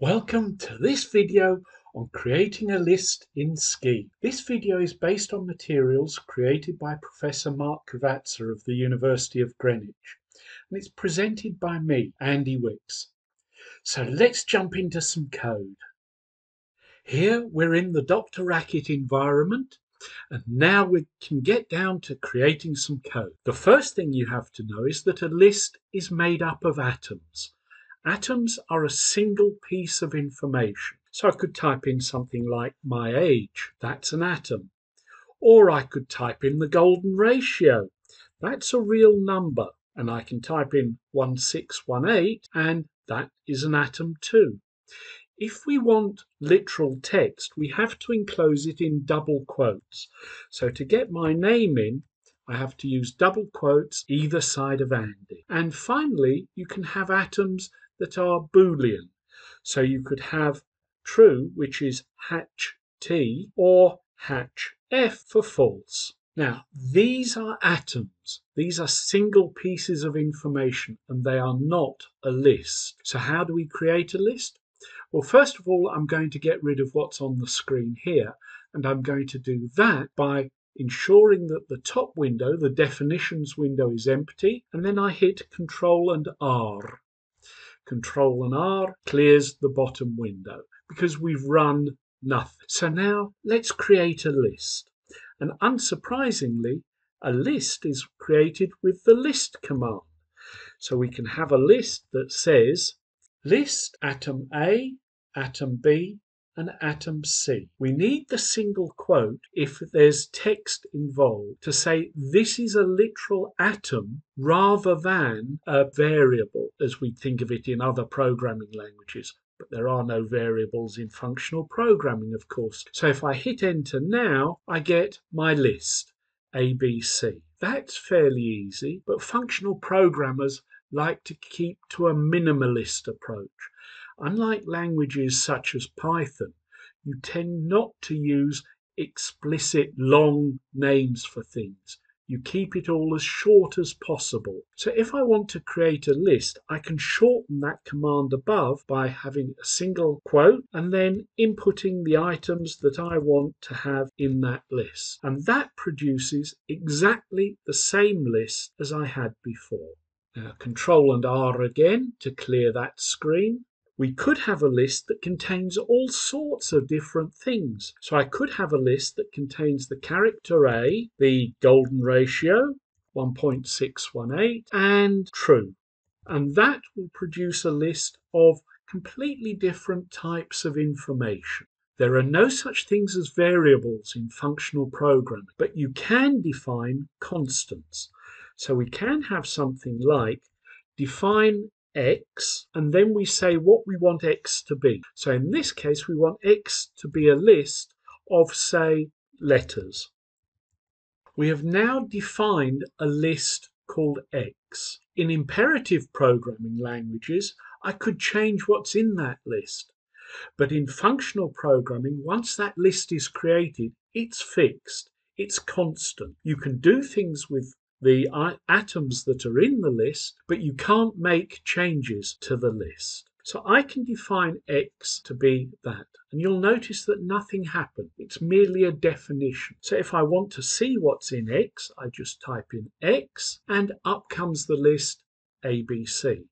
Welcome to this video on creating a list in Scheme. This video is based on materials created by Professor Mark Kvatsa of the University of Greenwich and it's presented by me, Andy Wicks. So let's jump into some code. Here we're in the DrRacket environment and now we can get down to creating some code. The first thing you have to know is that a list is made up of atoms. Atoms are a single piece of information. So I could type in something like my age, that's an atom. Or I could type in the golden ratio, that's a real number. And I can type in 1618 and that is an atom too. If we want literal text, we have to enclose it in double quotes. So to get my name in, I have to use double quotes either side of Andy. And finally, you can have atoms that are Boolean. So you could have true, which is hatch T, or hatch F for false. Now, these are atoms. These are single pieces of information and they are not a list. So how do we create a list? Well, first of all, I'm going to get rid of what's on the screen here. And I'm going to do that by ensuring that the top window, the definitions window is empty. And then I hit Control and R. Control and R clears the bottom window because we've run nothing. So now let's create a list. And unsurprisingly, a list is created with the list command. So we can have a list that says list atom A, atom B, and atom C. We need the single quote if there's text involved to say this is a literal atom rather than a variable as we think of it in other programming languages. But there are no variables in functional programming, of course. So if I hit enter now, I get my list, ABC. That's fairly easy, but functional programmers like to keep to a minimalist approach. Unlike languages such as Python, you tend not to use explicit long names for things. You keep it all as short as possible. So if I want to create a list, I can shorten that command above by having a single quote and then inputting the items that I want to have in that list. And that produces exactly the same list as I had before. Now, Control and R again to clear that screen. We could have a list that contains all sorts of different things. So I could have a list that contains the character A, the golden ratio, 1.618, and true. And that will produce a list of completely different types of information. There are no such things as variables in functional programming, but you can define constants. So we can have something like define x and then we say what we want x to be. So in this case we want x to be a list of say letters. We have now defined a list called x. In imperative programming languages I could change what's in that list. But in functional programming once that list is created it's fixed. It's constant. You can do things with the atoms that are in the list, but you can't make changes to the list. So I can define X to be that. And you'll notice that nothing happened. It's merely a definition. So if I want to see what's in X, I just type in X and up comes the list ABC.